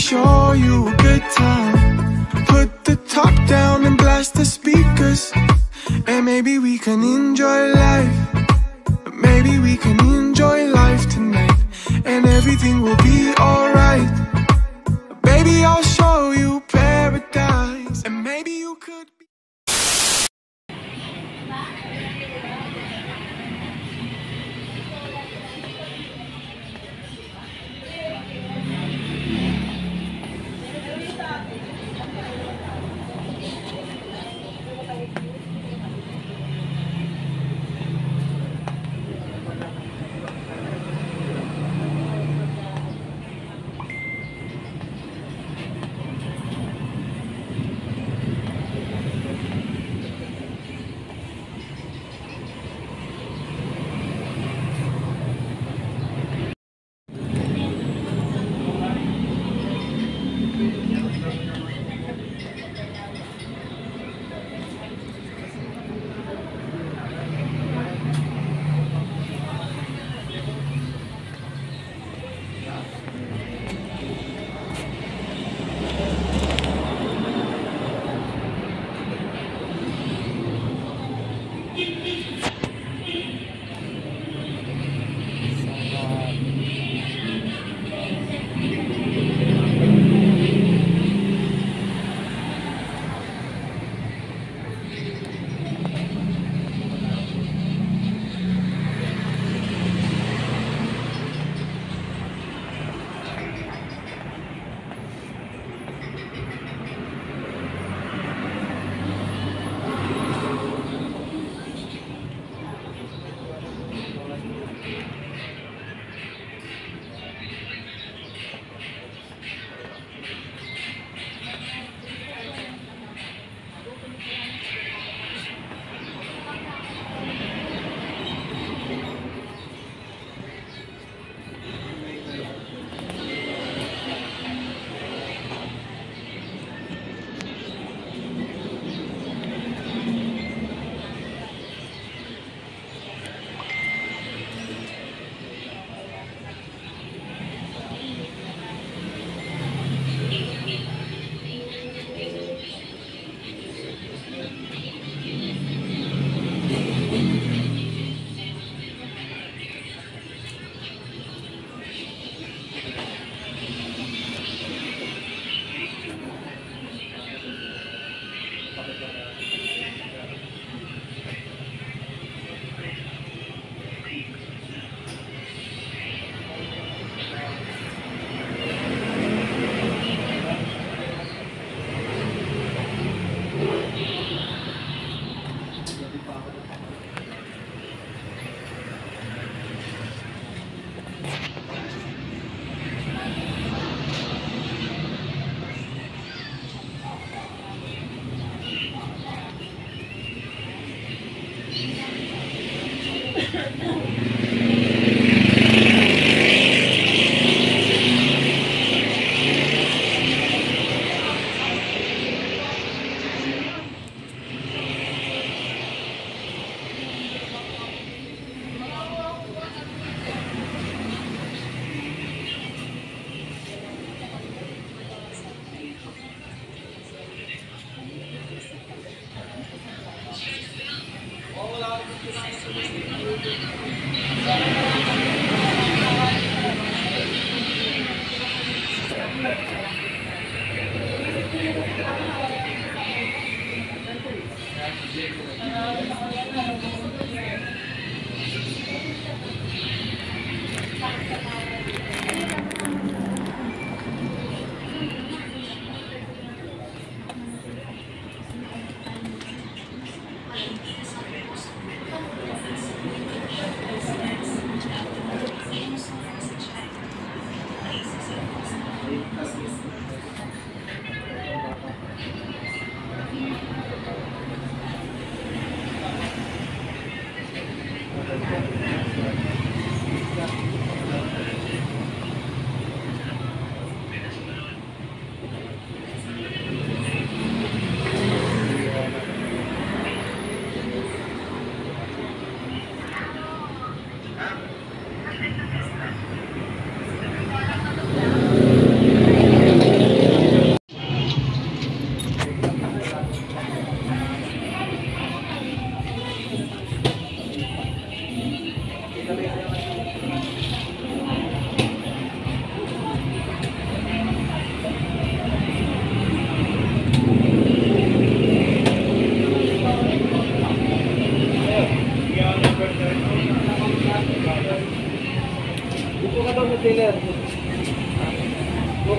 show you a good time. Put the top down and blast the speakers. And maybe we can enjoy life. Maybe we can enjoy life tonight. And everything will be alright.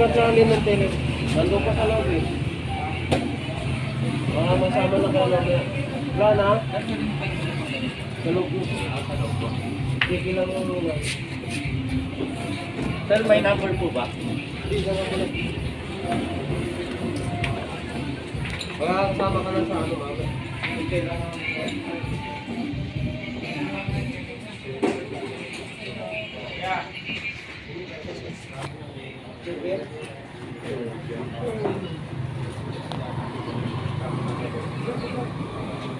Kasali ng tele. Nandun pa sa loob eh. Mga masama na ka loob eh. Wala na? Sa loob mo. Sige lang mo muna. Sir, may number po ba? Hindi, sana mo lang. Baka kasama ka lang sa ano, mama. Okay lang. Thank you.